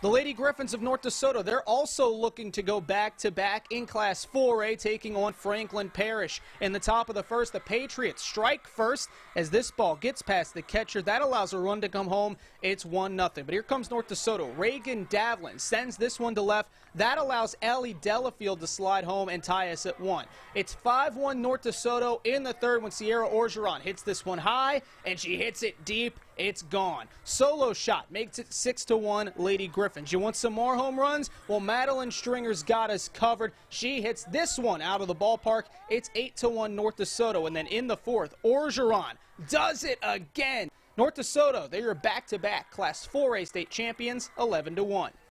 The Lady Griffins of North DeSoto, they're also looking to go back to back in Class 4A, taking on Franklin Parish. In the top of the first, the Patriots strike first as this ball gets past the catcher. That allows a run to come home. It's 1 0. But here comes North DeSoto. Reagan Davlin sends this one to left. That allows Ellie Delafield to slide home and tie us at 1. It's 5 1 North DeSoto in the third when Sierra Orgeron hits this one high and she hits it deep. It's gone. Solo shot makes it 6 to 1 Lady Griffins. Griffins. You want some more home runs? Well, Madeline Stringer's got us covered. She hits this one out of the ballpark. It's 8 to 1 North DeSoto. And then in the fourth, Orgeron does it again. North DeSoto, they are back to back Class 4A state champions, 11 to 1.